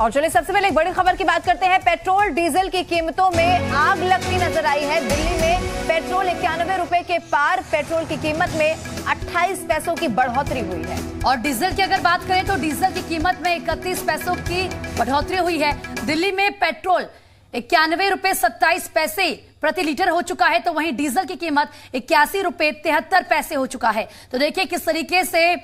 और चलिए सबसे पहले एक बड़ी खबर की बात करते हैं। पेट्रोल, डीजल की कीमतों में आग लगती नज़र आई है। दिल्ली में पेट्रोल इक्यानवे रुपए के पार पेट्रोल की कीमत में 28 पैसों की बढ़ोतरी हुई है। और डीजल की अगर बात करें तो डीजल की कीमत में इकतीस पैसों की बढ़ोतरी हुई है। दिल्ली में पेट्रोल इक्यानवे रुपए सत्ताईस पैसे प्रति लीटर हो चुका है तो वहीं डीजल की कीमत इक्यासी रुपए तिहत्तर पैसे हो चुका है। तो देखिए किस तरीके से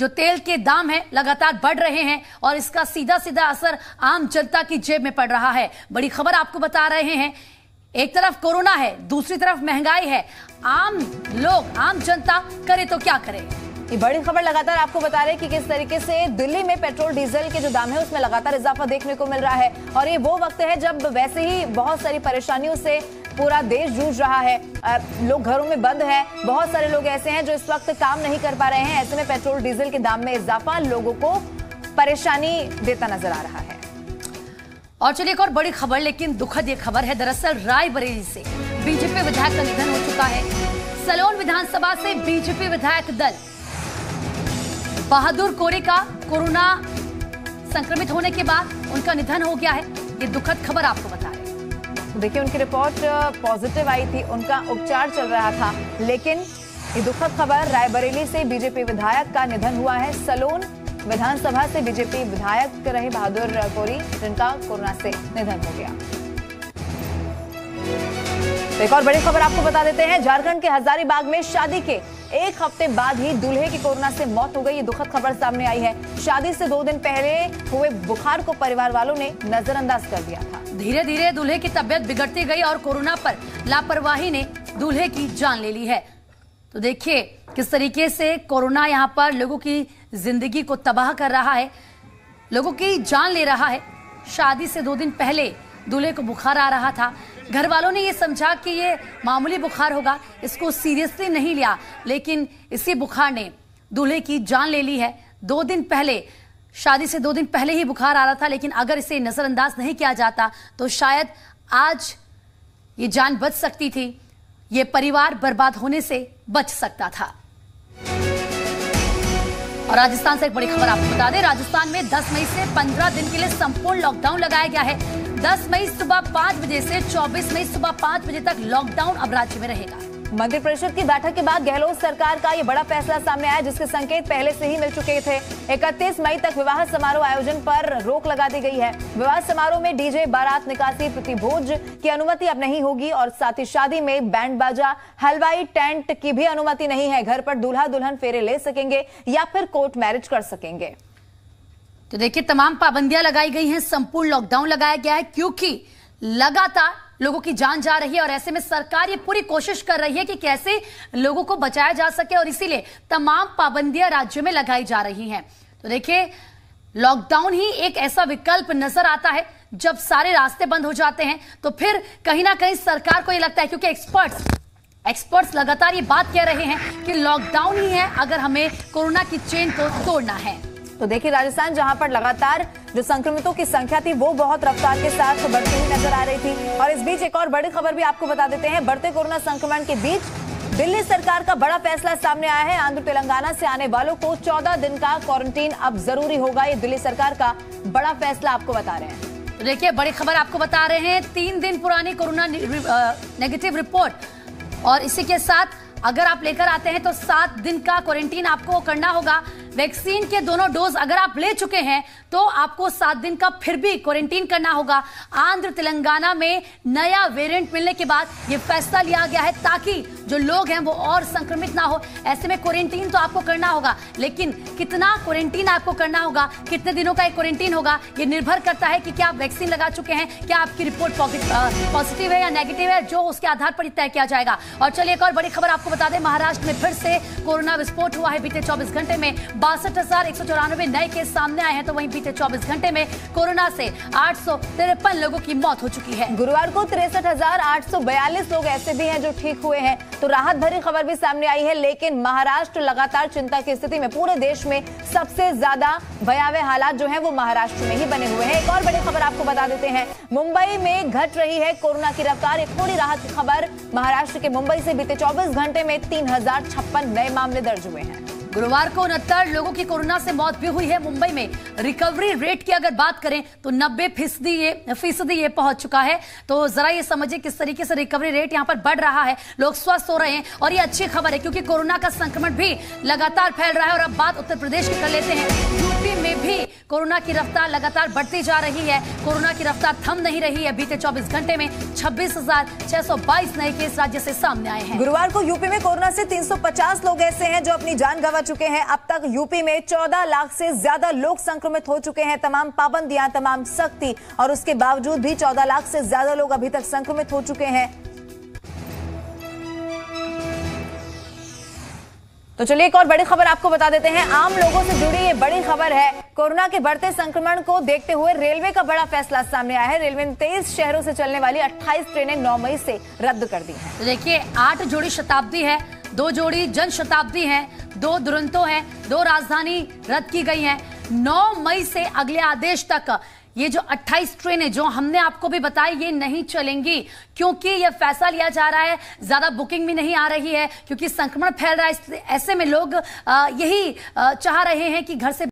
जो तेल के दाम है, लगातार बढ़ रहे हैं और इसका सीधा सीधा असर आम जनता की जेब में पड़ रहा है। बड़ी खबर आपको बता रहे हैं। एक तरफ़ कोरोना है, दूसरी तरफ़ महँगाई है। आम लोग, आम जनता करे तो क्या करे? ये बड़ी खबर लगातार आपको बता रहे हैं कि किस तरीके से दिल्ली में पेट्रोल, डीजल के जो दाम है, उसमें लगातार इजाफा देखने को मिल रहा है। और ये वो वक्त है जब वैसे ही बहुत सारी परेशानियों से पूरा देश जूझ रहा है। लोग घरों में बंद है। बहुत सारे लोग ऐसे हैं जो इस वक्त काम नहीं कर पा रहे हैं। ऐसे में पेट्रोल, डीजल के दाम में इजाफा लोगों को परेशानी देता नज़र आ रहा है। और चलिए एक और बड़ी खबर, लेकिन दुखद ये खबर है, दरअसल रायबरेली से बीजेपी विधायक का निधन हो चुका है। सलोन विधानसभा से बीजेपी विधायक दल। बहादुर कोरे का कोरोना संक्रमित होने के बाद उनका निधन हो गया है। ये दुखद खबर आपको देखिए, उनकी रिपोर्ट पॉजिटिव आई थी, उनका उपचार चल रहा था। लेकिन ये दुखद खबर, रायबरेली से बीजेपी विधायक का निधन हुआ है। सलोन विधानसभा से बीजेपी विधायक रहे बहादुर कोरी जिनका कोरोना से निधन हो गया। एक और बड़ी खबर आपको बता देते हैं। झारखंड के हजारीबाग में शादी के एक हफ़्ते बाद ही दूल्हे की कोरोना से मौत हो गई। ये दुखद खबर सामने आई है। शादी से दो दिन पहले हुए बुखार को परिवार वालों ने नजरअंदाज कर दिया था। धीरे धीरे दूल्हे की तबियत बिगड़ती गई और कोरोना पर लापरवाही ने दूल्हे की जान ले ली है। तो देखिए, किस तरीके से कोरोना यहाँ पर लोगों की ज़िंदगी को तबाह कर रहा है, लोगों की जान ले रहा है। शादी से दो दिन पहले दूल्हे को बुखार आ रहा था। घर वालों ने ये समझा कि ये मामूली बुखार होगा, इसको सीरियसली नहीं लिया, लेकिन इसी बुखार ने दूल्हे की जान ले ली है। दो दिन पहले शादी से दो दिन पहले ही बुखार आ रहा था, लेकिन अगर इसे नजरअंदाज नहीं किया जाता तो शायद आज ये जान बच सकती थी। ये परिवार बर्बाद होने से बच सकता था। और राजस्थान से एक बड़ी खबर आपको बता दें, राजस्थान में 10 मई से 15 दिन के लिए संपूर्ण लॉकडाउन लगाया गया है। 10 मई सुबह 5 बजे से 24 मई सुबह 5 बजे तक लॉकडाउन अब राज्य में रहेगा। मंत्रिपरिषद की बैठक के बाद गहलोत सरकार का ये बड़ा फैसला सामने आया, जिसके संकेत पहले से ही मिल चुके थे। 31 मई तक विवाह समारोह आयोजन पर रोक लगा दी गई है। विवाह समारोह में डीजे, बारात, निकासी, प्रतिभोज की अनुमति अब नहीं होगी और साथ ही शादी में बैंड बाजा, हलवाई, टेंट की भी अनुमति नहीं है। घर पर दूल्हा दुल्हन फेरे ले सकेंगे या फिर कोर्ट मैरिज कर सकेंगे। तो देखिए, तमाम पाबंदियाँ लगाई गई हैं, संपूर्ण लॉकडाउन लगाया गया है, क्योंकि लगातार लोगों की जान जा रही है और ऐसे में सरकार ये पूरी कोशिश कर रही है कि कैसे लोगों को बचाया जा सके और इसीलिए तमाम पाबंदियाँ राज्यों में लगाई जा रही हैं। तो देखिए लॉकडाउन ही एक ऐसा विकल्प नज़र आता है, जब सारे रास्ते बंद हो जाते हैं तो फिर कहीं ना कहीं सरकार को ये लगता है, क्योंकि एक्सपर्ट्स एक्सपर्ट्स लगातार ये बात कह रहे हैं कि लॉकडाउन ही है, अगर हमें कोरोना की चेन को तोड़ना है। तो देखिए, राजस्थान जहाँ पर लगातार जो संक्रमितों की संख्या थी, वो बहुत रफ्तार के साथ बढ़ती हुई नज़र आ रही थी। और इस बीच एक और बड़ी खबर भी आपको बता देते हैं। बढ़ते कोरोना संक्रमण के बीच दिल्ली सरकार का बड़ा फैसला सामने आया है। आंध्र तेलंगाना से आने वालों को 14 दिन का क्वारंटीन अब ज़रूरी होगा। ये दिल्ली सरकार का बड़ा फैसला आपको बता रहे हैं। देखिए, बड़ी खबर आपको बता रहे हैं। तीन दिन पुरानी कोरोना नेगेटिव रिपोर्ट और इसी के साथ अगर आप लेकर आते हैं तो सात दिन का क्वारंटीन आपको करना होगा। वैक्सीन के दोनों डोज अगर आप ले चुके हैं तो आपको सात दिन का फिर भी क्वारंटीन करना होगा। आंध्र तेलंगाना में नया वेरिएंट मिलने के बाद ये फैसला लिया गया है ताकि जो लोग हैं वो और संक्रमित ना हो। ऐसे में क्वारंटीन तो आपको करना होगा, लेकिन कितना क्वारंटीन आपको करना होगा, कितने दिनों का एक क्वारंटीन होगा, ये निर्भर करता है कि क्या आप वैक्सीन लगा चुके हैं, क्या आपकी रिपोर्ट पॉजिटिव है या नेगेटिव है, जो उसके आधार पर तय किया जाएगा। और चलिए एक और बड़ी खबर आपको बता दें, महाराष्ट्र में फिर से कोरोना विस्फोट हुआ है। बीते 24 घंटे में बासठ नए केस सामने आए हैं तो वहीं बीते 24 घंटे में कोरोना से आठ सौ तिरपन लोगों की मौत हो चुकी है। गुरुवार को तिरसठ लोग ऐसे भी हैं जो ठीक हुए हैं। तो राहत भरी खबर भी सामने आई है, लेकिन महाराष्ट्र लगातार चिंता की स्थिति में पूरे देश में सबसे ज़्यादा भयावह हालात जो है वो महाराष्ट्र में ही बने हुए हैं। एक और बड़ी खबर आपको बता देते हैं। मुंबई में घट रही है कोरोना की रफ्तार। एक थोड़ी राहत की खबर, महाराष्ट्र के मुंबई से बीते 24 घंटे में तीन हज़ार छप्पन नए मामले दर्ज हुए हैं। गुरुवार को उनहत्तर लोगों की कोरोना से मौत भी हुई है। मुंबई में रिकवरी रेट की अगर बात करें तो 90 फ़ीसदी ये फ़ीसदी ये पहुँच चुका है। तो जरा ये समझिए किस तरीके से रिकवरी रेट यहाँ पर बढ़ रहा है। लोग स्वस्थ हो रहे हैं और ये अच्छी खबर है, क्योंकि कोरोना का संक्रमण भी लगातार फैल रहा है और अब बात उत्तर प्रदेश की कर लेते हैं। यूपी में भी कोरोना की रफ्तार लगातार बढ़ती जा रही है। कोरोना की रफ्तार थम नहीं रही है। बीते 24 घंटे में छब्बीस नए केस राज्य से सामने आए हैं। गुरुवार को यूपी में कोरोना से 350 लोग ऐसे हैं जो अपनी जान गंवा चुके हैं। अब तक यूपी में 14 लाख से ज़्यादा लोग संक्रमित हो चुके हैं। तमाम पाबंदियाँ, तमाम सख्ती और उसके बावजूद भी 14 लाख से ज़्यादा लोग अभी तक संक्रमित हो चुके हैं। तो चलिए एक और बड़ी खबर आपको बता देते हैं। आम लोगों से जुड़ी ये बड़ी खबर है। कोरोना के बढ़ते संक्रमण को देखते हुए रेलवे का बड़ा फैसला सामने आया है। रेलवे ने तेईस शहरों से चलने वाली 28 ट्रेनें 9 मई से रद्द कर दी हैं। तो देखिए, आठ जोड़ी शताब्दी है। दो जोड़ी जन शताब्दी है, दो दुरंतो है, दो राजधानी रद्द की गई है। 9 मई से अगले आदेश तक ये जो 28 है जो हमने आपको भी बताई, ये नहीं चलेंगी, क्योंकि ये फैसला लिया जा रहा है, ज़्यादा बुकिंग भी नहीं आ रही है, क्योंकि संक्रमण फैल रहा है। ऐसे में लोग यही चाह रहे हैं कि घर से